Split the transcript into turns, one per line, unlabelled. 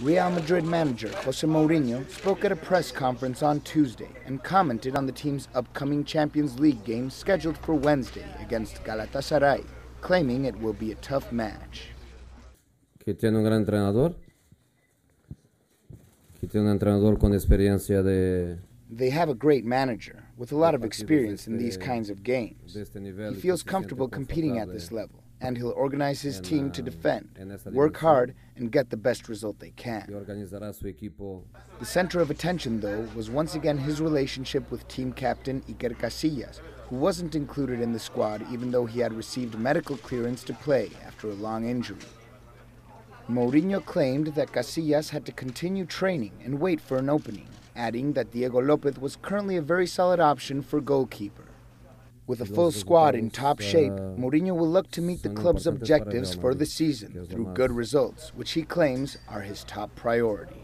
Real Madrid manager Jose Mourinho spoke at a press conference on Tuesday and commented on the team's upcoming Champions League game scheduled for Wednesday against Galatasaray, claiming it will be a tough match.
que tiene un gran entrenador, que tiene un entrenador con experiencia de,
They have a great manager with a lot of experience in these kinds of games.
de este nivel.
He feels
que se siente
comfortable competing at this level, and he'll organize his team to
um,
defend, work hard, and get the best result they can.
organizará su equipo
The center of attention, though, was once again his relationship with team captain Iker Casillas, who wasn't included in the squad even though he had received medical clearance to play after a long injury. Mourinho claimed that Casillas had to continue training and wait for an opening, adding that Diego Lopez was currently a very solid option for goalkeeper. With a full squad in top shape,
uh,
Mourinho will look to meet the club's objectives for the season
que es lo
through good results, which he claims are his top priority.